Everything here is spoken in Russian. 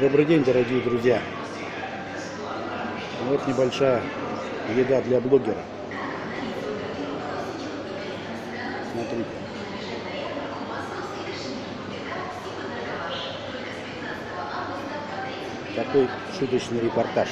Добрый день, дорогие друзья. Вот небольшая еда для блогера. Смотрите. Такой шуточный репортаж.